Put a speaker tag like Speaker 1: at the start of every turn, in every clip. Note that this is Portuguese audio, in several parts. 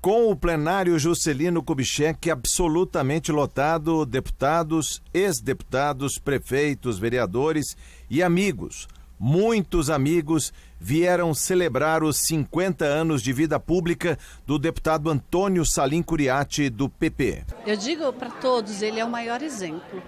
Speaker 1: Com o plenário Juscelino Kubitschek absolutamente lotado, deputados, ex-deputados, prefeitos, vereadores e amigos, muitos amigos, vieram celebrar os 50 anos de vida pública do deputado Antônio Salim Curiati, do PP.
Speaker 2: Eu digo para todos, ele é o maior exemplo.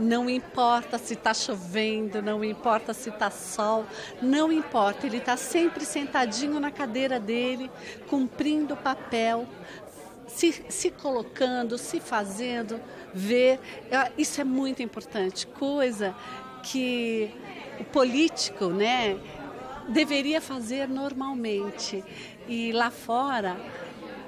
Speaker 2: Não importa se está chovendo, não importa se está sol, não importa. Ele está sempre sentadinho na cadeira dele, cumprindo o papel, se, se colocando, se fazendo, ver. Isso é muito importante. Coisa que o político, né, deveria fazer normalmente. E lá fora,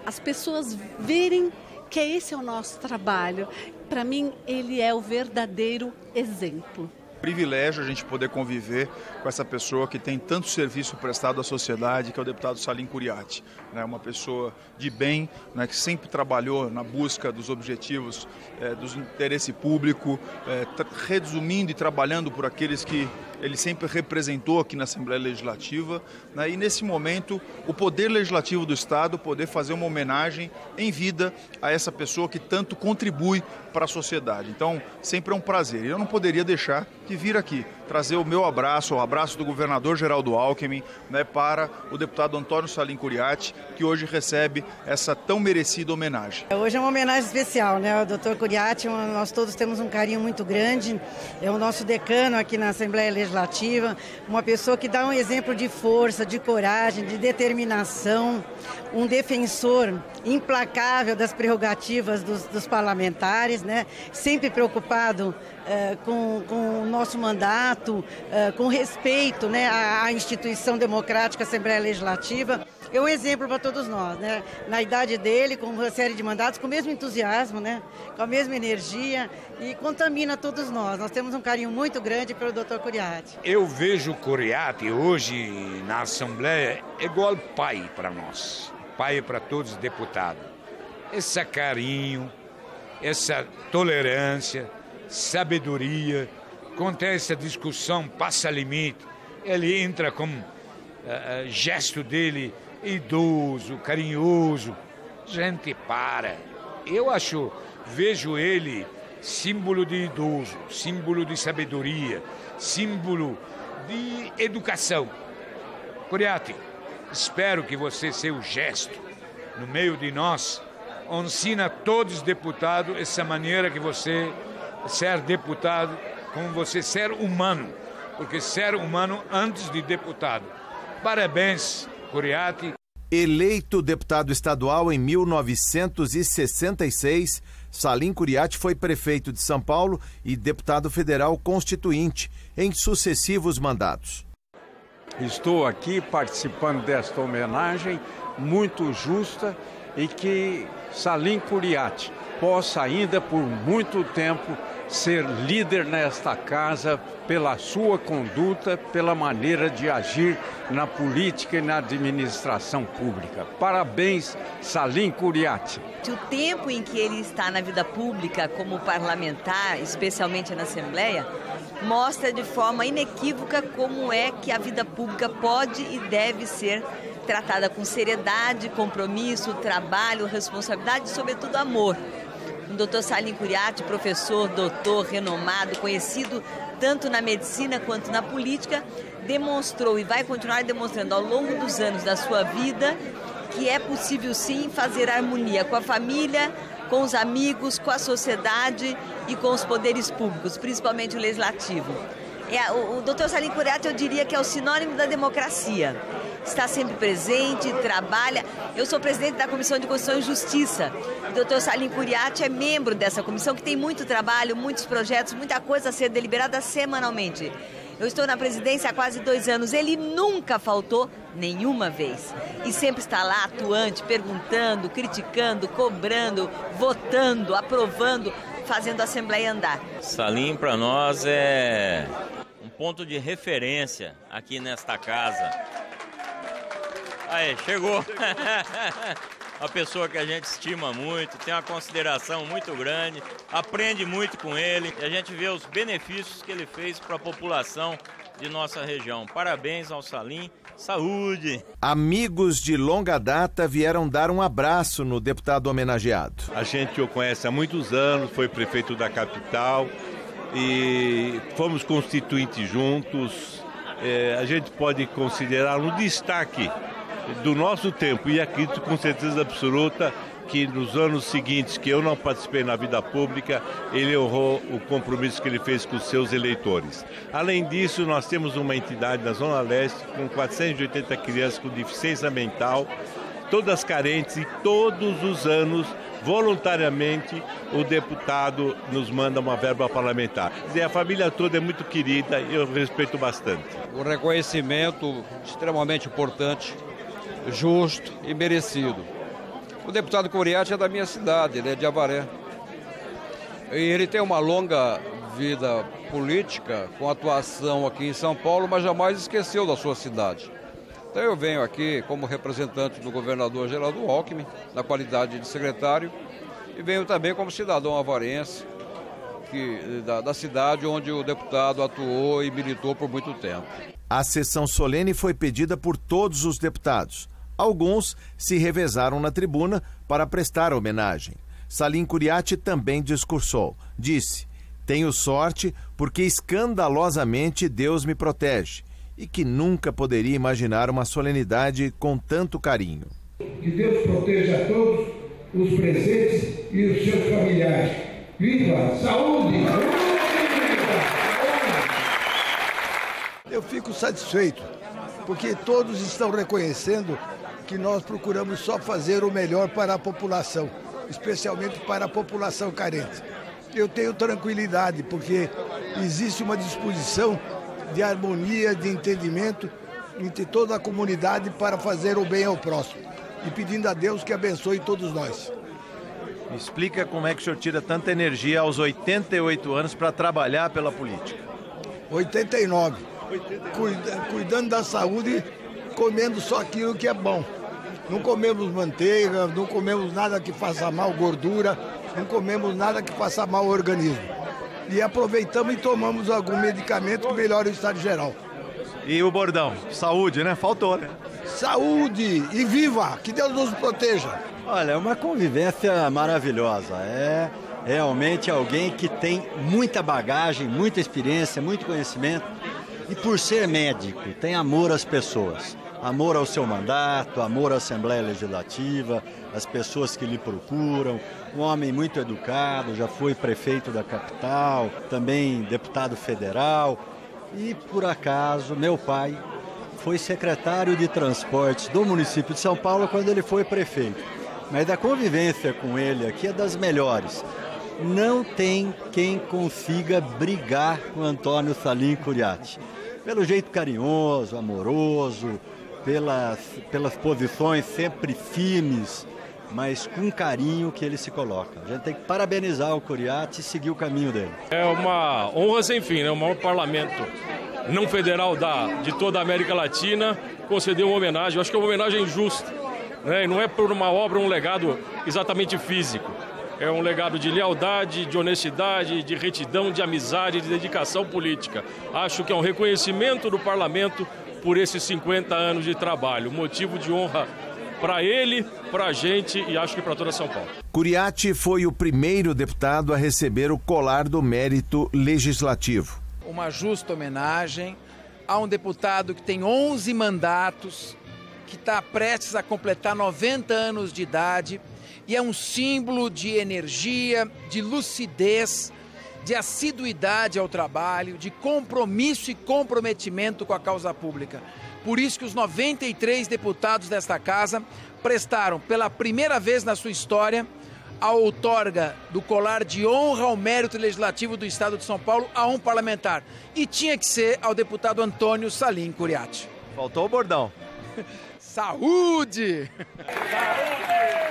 Speaker 2: as pessoas verem que esse é o nosso trabalho. Para mim, ele é o verdadeiro exemplo
Speaker 3: privilégio a gente poder conviver com essa pessoa que tem tanto serviço prestado à sociedade, que é o deputado Salim Curiati. Né? Uma pessoa de bem, né? que sempre trabalhou na busca dos objetivos é, interesse público, é, resumindo e trabalhando por aqueles que ele sempre representou aqui na Assembleia Legislativa. Né? E nesse momento, o Poder Legislativo do Estado poder fazer uma homenagem em vida a essa pessoa que tanto contribui para a sociedade. Então, sempre é um prazer. Eu não poderia deixar de vir aqui trazer o meu abraço, o abraço do governador Geraldo Alckmin, né, para o deputado Antônio Salim Curiati, que hoje recebe essa tão merecida homenagem.
Speaker 4: Hoje é uma homenagem especial, né? O doutor Curiati, nós todos temos um carinho muito grande, é o nosso decano aqui na Assembleia Legislativa, uma pessoa que dá um exemplo de força, de coragem, de determinação, um defensor implacável das prerrogativas dos, dos parlamentares, né? Sempre preocupado uh, com, com o nosso mandato, uh, com respeito né, à, à, instituição democrática Assembleia Legislativa. É um exemplo para todos nós, né? Na idade dele, com uma série de mandatos, com o mesmo entusiasmo, né? Com a mesma energia e contamina todos nós. Nós temos um carinho muito grande pelo Dr. Curiati.
Speaker 5: Eu vejo o Curiati hoje na Assembleia igual pai para nós, pai para todos os deputados. Esse carinho, essa tolerância, sabedoria, quando essa discussão passa limite, ele entra com uh, gesto dele idoso, carinhoso. Gente, para. Eu acho, vejo ele símbolo de idoso, símbolo de sabedoria, símbolo de educação. Curiati, espero que você, seu gesto, no meio de nós, ensina a todos os deputados essa maneira que você ser deputado como você ser humano, porque ser humano antes de deputado. Parabéns, Curiati.
Speaker 1: Eleito deputado estadual em 1966, Salim Curiati foi prefeito de São Paulo e deputado federal constituinte em sucessivos mandatos.
Speaker 6: Estou aqui participando desta homenagem muito justa e que Salim Curiati possa ainda por muito tempo ser líder nesta casa pela sua conduta, pela maneira de agir na política e na administração pública. Parabéns, Salim Curiati.
Speaker 7: O tempo em que ele está na vida pública como parlamentar, especialmente na Assembleia, mostra de forma inequívoca como é que a vida pública pode e deve ser tratada com seriedade, compromisso, trabalho, responsabilidade e, sobretudo, amor o doutor Salim Curiati, professor, doutor, renomado, conhecido tanto na medicina quanto na política, demonstrou e vai continuar demonstrando ao longo dos anos da sua vida que é possível sim fazer harmonia com a família, com os amigos, com a sociedade e com os poderes públicos, principalmente o legislativo. É, o, o doutor Salim Curiati, eu diria que é o sinônimo da democracia está sempre presente, trabalha. Eu sou presidente da Comissão de Constituição e Justiça. O doutor Salim Curiati é membro dessa comissão que tem muito trabalho, muitos projetos, muita coisa a ser deliberada semanalmente. Eu estou na presidência há quase dois anos. Ele nunca faltou nenhuma vez. E sempre está lá atuante, perguntando, criticando, cobrando, votando, aprovando, fazendo a Assembleia andar.
Speaker 8: Salim, para nós, é um ponto de referência aqui nesta casa. Aí, chegou. uma pessoa que a gente estima muito, tem uma consideração muito grande, aprende muito com ele e a gente vê os benefícios que ele fez para a população de nossa região. Parabéns ao Salim, saúde!
Speaker 1: Amigos de longa data vieram dar um abraço no deputado homenageado.
Speaker 9: A gente o conhece há muitos anos, foi prefeito da capital e fomos constituintes juntos. É, a gente pode considerá-lo um destaque do nosso tempo e acredito com certeza absoluta que nos anos seguintes, que eu não participei na vida pública, ele honrou o compromisso que ele fez com os seus eleitores. Além disso, nós temos uma entidade na Zona Leste com 480 crianças com deficiência mental, todas carentes e todos os anos voluntariamente o deputado nos manda uma verba parlamentar. a família toda é muito querida e eu respeito bastante.
Speaker 6: O reconhecimento extremamente importante, justo e merecido. O deputado Curiati é da minha cidade, ele é de Avaré. E ele tem uma longa vida política, com atuação aqui em São Paulo, mas jamais esqueceu da sua cidade. Então eu venho aqui como representante do governador Geraldo Alckmin, na qualidade de secretário, e venho também como cidadão avarense que, da, da cidade onde o deputado atuou e militou por muito tempo.
Speaker 1: A sessão solene foi pedida por todos os deputados. Alguns se revezaram na tribuna para prestar homenagem. Salim Curiati também discursou. Disse: Tenho sorte porque escandalosamente Deus me protege e que nunca poderia imaginar uma solenidade com tanto carinho.
Speaker 10: Que Deus proteja a todos os presentes e os seus familiares. Viva! Saúde!
Speaker 11: Eu fico satisfeito porque todos estão reconhecendo que nós procuramos só fazer o melhor para a população, especialmente para a população carente. Eu tenho tranquilidade, porque existe uma disposição de harmonia, de entendimento entre toda a comunidade para fazer o bem ao próximo. E pedindo a Deus que abençoe todos nós.
Speaker 1: Me explica como é que o senhor tira tanta energia aos 88 anos para trabalhar pela política.
Speaker 11: 89. Cuida, cuidando da saúde, comendo só aquilo que é bom. Não comemos manteiga, não comemos nada que faça mal gordura, não comemos nada que faça mal ao organismo. E aproveitamos e tomamos algum medicamento que melhora o estado geral.
Speaker 1: E o bordão? Saúde, né? Faltou, né?
Speaker 11: Saúde e viva! Que Deus nos proteja!
Speaker 12: Olha, é uma convivência maravilhosa. É realmente alguém que tem muita bagagem, muita experiência, muito conhecimento e por ser médico, tem amor às pessoas amor ao seu mandato, amor à Assembleia Legislativa, as pessoas que lhe procuram. Um homem muito educado, já foi prefeito da capital, também deputado federal. E por acaso, meu pai foi secretário de transportes do município de São Paulo quando ele foi prefeito. Mas a convivência com ele aqui é das melhores. Não tem quem consiga brigar com Antônio Salim Curiati. Pelo jeito carinhoso, amoroso, pelas, pelas posições sempre firmes, mas com carinho que ele se coloca. A gente tem que parabenizar o Curiati e seguir o caminho dele.
Speaker 13: É uma honra sem fim, né? O maior parlamento não federal da, de toda a América Latina concedeu uma homenagem. Eu acho que é uma homenagem justa. Né? Não é por uma obra, um legado exatamente físico. É um legado de lealdade, de honestidade, de retidão, de amizade, de dedicação política. Acho que é um reconhecimento do parlamento por esses 50 anos de trabalho. Motivo de honra para ele, para a gente e acho que para toda São Paulo.
Speaker 1: Curiati foi o primeiro deputado a receber o colar do mérito legislativo.
Speaker 14: Uma justa homenagem a um deputado que tem 11 mandatos, que está prestes a completar 90 anos de idade e é um símbolo de energia, de lucidez de assiduidade ao trabalho, de compromisso e comprometimento com a causa pública. Por isso que os 93 deputados desta casa prestaram pela primeira vez na sua história a outorga do colar de honra ao mérito legislativo do Estado de São Paulo a um parlamentar. E tinha que ser ao deputado Antônio Salim Curiati.
Speaker 1: Faltou o bordão.
Speaker 14: Saúde! Saúde!